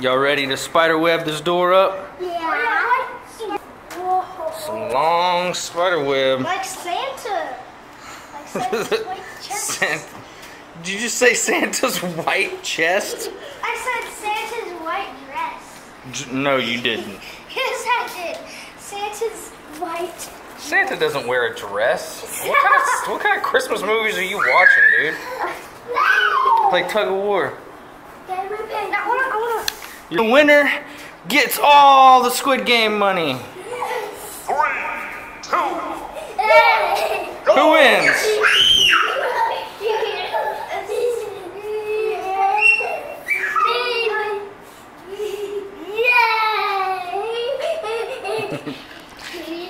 Y'all ready to spider web this door up? Yeah. Some long spider web. Like Santa. Like Santa's white chest. Santa. Did you just say Santa's white chest? I said Santa's white dress. J- No, you didn't. Yes, I did. Santa's white. Santa doesn't wear a dress. What kind of what kind of Christmas movies are you watching, dude? Play tug of war. I wanna, I wanna. The winner gets all the Squid Game money. Three, two, one. Who wins?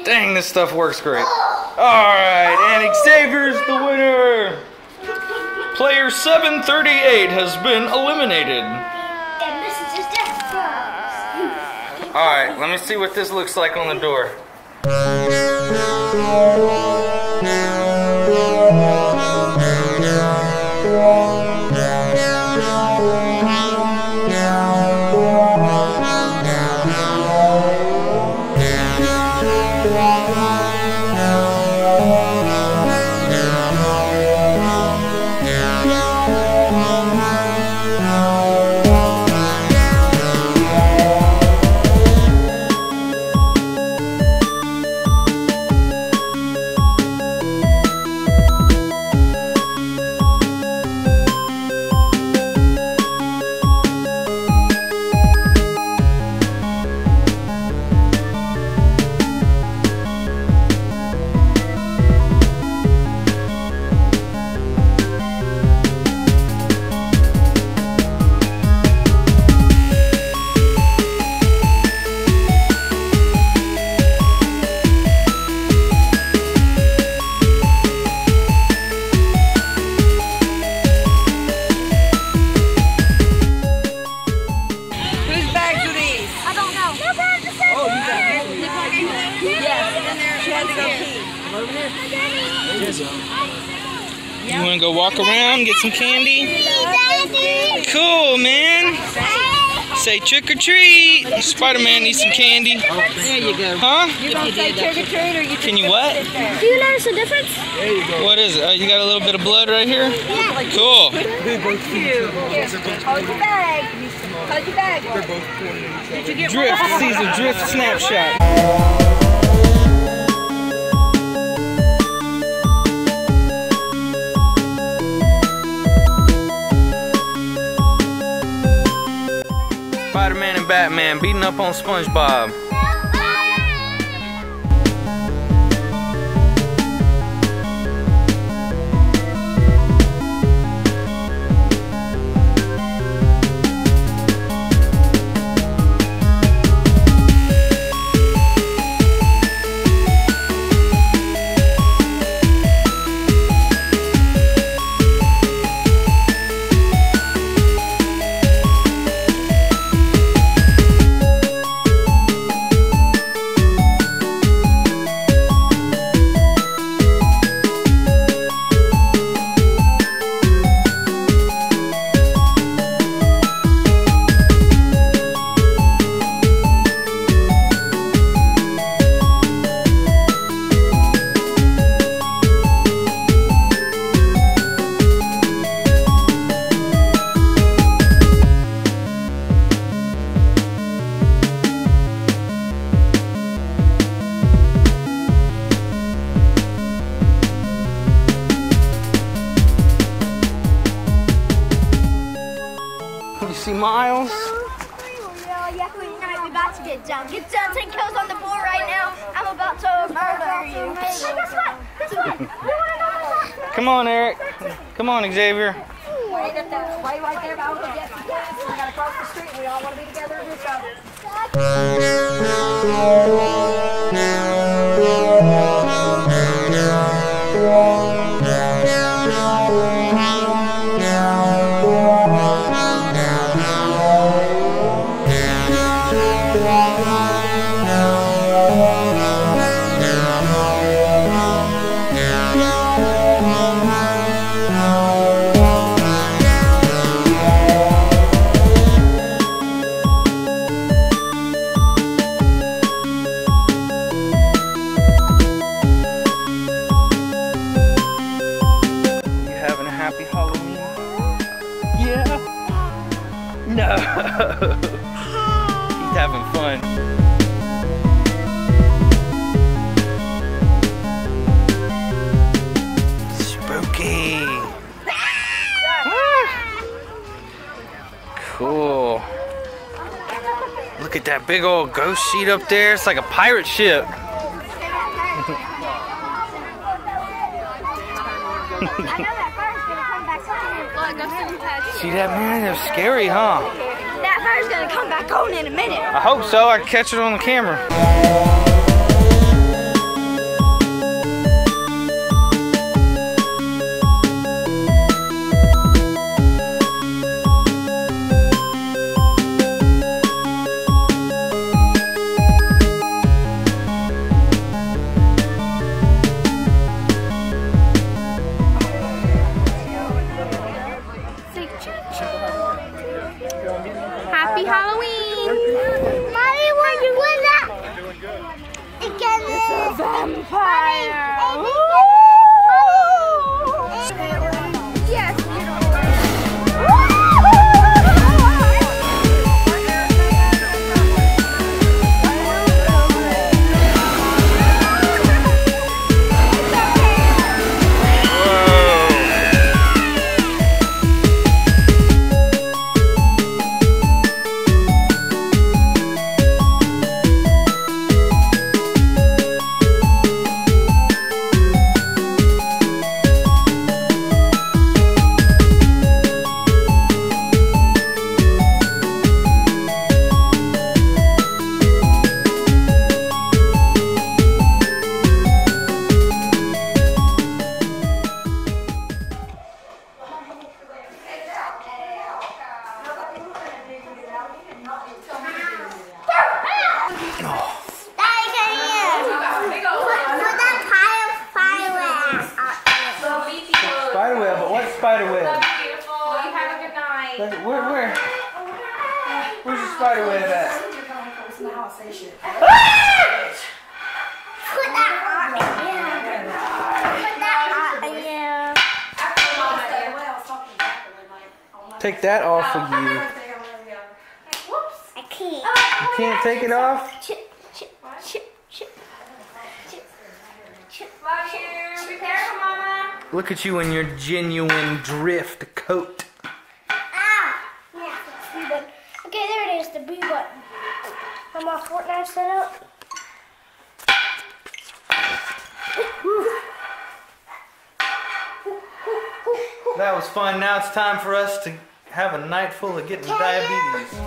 Dang, this stuff works great. Alright, and Xavier's the winner. Player 738 has been eliminated. And this is just death. Alright, let me see what this looks like on the door. You want to go walk around, get some candy? Cool, man. Say trick or treat. Spider-Man needs some candy. There you go. Huh? You gonna say trick or treat or you Can you what? Do you notice a difference? What is it? Oh, you got a little bit of blood right here? Cool. Hold your bag. Hold your bag. Did you get Drift, Caesar, drift snapshot. Spider-Man and Batman beating up on SpongeBob. miles. about to get down. Get down 10 kills on the board right now. I'm about to murder you. Hey, guess what? Guess what? Come on, Eric. Come on, Xavier. Wait at that way right there. I get gas. We got to cross the street. We all want to be together. Happy Halloween. Yeah. No. He's having fun. Spooky. cool. Look at that big old ghost sheet up there. It's like a pirate ship. See that man? That was scary, huh? That fire's gonna come back on in a minute. I hope so. I can catch it on the camera. Where, where? Where's the spiderweb at? Put that on Put that on yeah. Take that off of you. I can't. You can't take it off? Chip, chip, chip, chip, chip, chip. Love you. Be careful, Mama. Look at you in your genuine drift coat. on my Fortnite setup. That was fun. Now it's time for us to have a night full of getting diabetes.